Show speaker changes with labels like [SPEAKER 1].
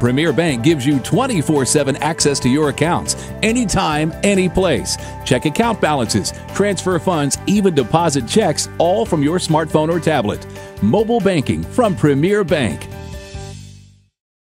[SPEAKER 1] Premier Bank gives you 24 7 access to your accounts, anytime, any place. Check account balances, transfer funds, even deposit checks, all from your smartphone or tablet. Mobile banking from Premier Bank.